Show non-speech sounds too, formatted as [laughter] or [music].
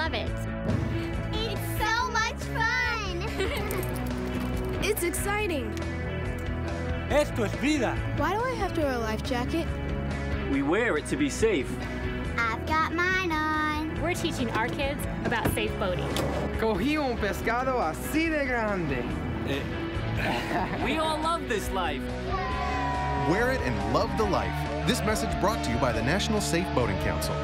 love it. It's so much fun! [laughs] It's exciting. Esto es vida. Why do I have to wear a life jacket? We wear it to be safe. I've got mine on. We're teaching our kids about safe boating. Cogí un pescado así de grande. Eh, we all love this life. Wear it and love the life. This message brought to you by the National Safe Boating Council.